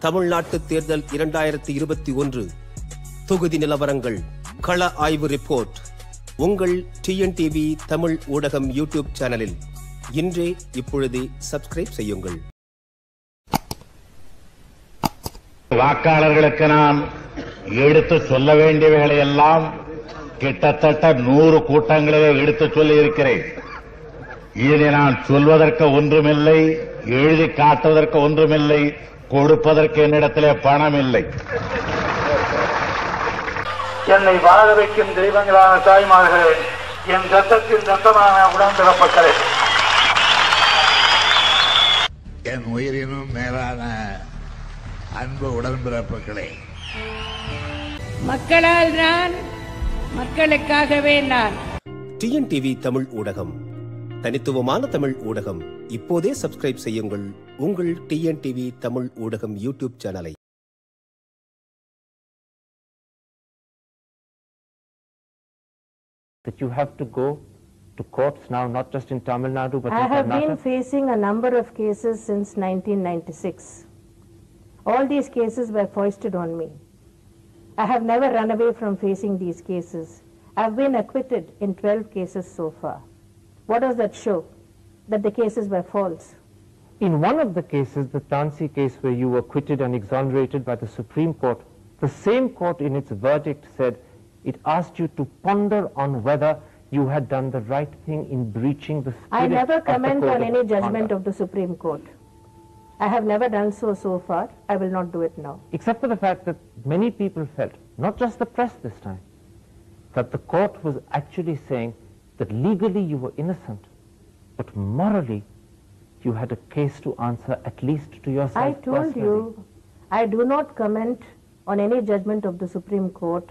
தமிழ்நாட்டு தேர்தல் இரண்டாயிரத்தி இருபத்தி ஒன்று. தொகுதி நிலவரங்கள் கள ஆய்வு ரிப்போர்ட். உங்கள் டிஎன்டிவி தமிழ் ஊடகம் யூடியூப் சேனலில். இன்றே இப்பொழுது சப்ஸ்கிரைப் செய்யுங்கள். வாக்காளர்களுக்கு நான் எடுத்து சொல்ல வேண்டியவைகளை எல்லாம் கிட்டத்தட்ட நூறு கூட்டங்களிலே எடுத்து சொல்லி இருக்கிறேன் நான் சொல்வதற்கு ஒன்றுமில்லை. எழுதி காட்டுவதற்கு ஒன்றுமில்லை கொடுப்பதற்கு என்னிடத்திலே பணம் இல்லை என்னை வாழ வைக்கும் தெய்வங்களான தாய்மார்களே என் ரத்தத்தின் ரத்தமான உடன்பிறப்பக்களே என் உயிரினும் மேலான அன்பு உடன்பிறப்புகளே. மக்களால் நான் மக்களுக்காகவே நான். டிஎன்டிவி தமிழ் ஊடகம். தனித்துவமான தமிழ் ஊடகம் இப்போதே சப்ஸ்கிரைப் செய்யுங்கள் உங்கள் டிஎன்டிவி தமிழ் ஊடகம் யூடியூப் சேனலை that you have to go to courts now, not just in Tamil Nadu, but I in have Karnataka? been facing a number of cases since 1996. All these cases were foisted on me. I have never run away from facing these cases. I have been acquitted in 12 cases so far. What does that show? That the cases were false. In one of the cases, the Tansi case where you were acquitted and exonerated by the Supreme Court, the same court in its verdict said it asked you to ponder on whether you had done the right thing in breaching the spirit I never comment on any judgment conduct. of the Supreme Court. I have never done so so far. I will not do it now. Except for the fact that many people felt, not just the press this time, that the court was actually saying that legally you were innocent, but morally you had a case to answer at least to yourself I told personally. you, I do not comment on any judgment of the Supreme Court,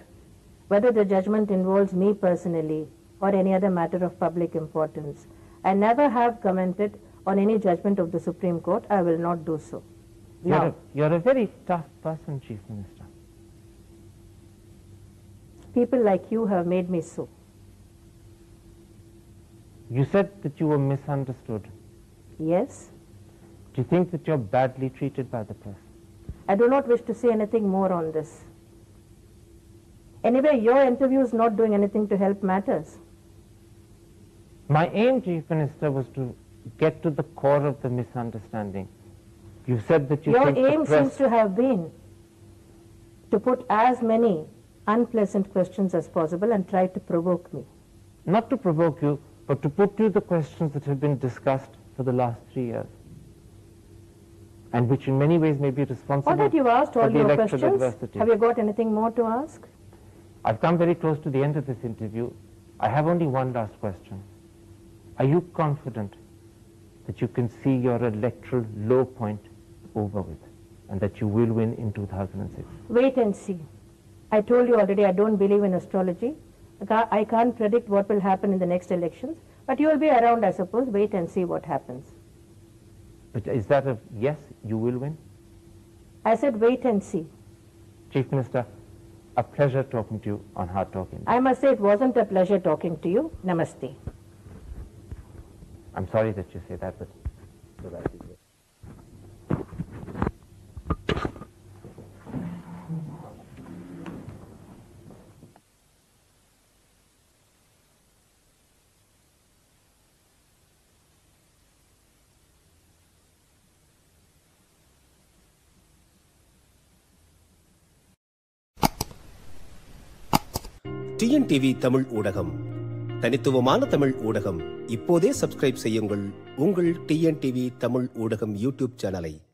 whether the judgment involves me personally or any other matter of public importance. I never have commented on any judgment of the Supreme Court. I will not do so. You're a, you're a very tough person, Chief Minister. people like you have made me so. You said that you were misunderstood. Yes, Do you think that you're badly treated by the press? I do not wish to say anything more on this. Anyway, your interview is not doing anything to help matters. My aim, Chief Minister, was to get to the core of the misunderstanding. You said that you Your aim seems to have been to put as many unpleasant questions as possible and try to provoke me. not to provoke you, but to put you the questions that have been discussed for the last three years, and which in many ways may be responsible All that you've asked for all the your questions, adversity. have you got anything more to ask? I've come very close to the end of this interview. I have only one last question. Are you confident that you can see your electoral low point over with, and that you will win in 2006? Wait and see. I told you already I don't believe in astrology. I can't predict what will happen in the next elections, but you will be around, I suppose. Wait and see what happens. But is that a yes, you will win? I said wait and see. Chief Minister, a pleasure talking to you on HARDtalk India. I must say it wasn't a pleasure talking to you. Namaste. I'm sorry that you say that, but TNTV Tamil ஊடகம். தனித்துவமான தமிழ் ஊடகம். இப்போதே subscribe செய்யுங்கள். உங்கள் TNTV Tamil ஊடகம் YouTube சேனலை.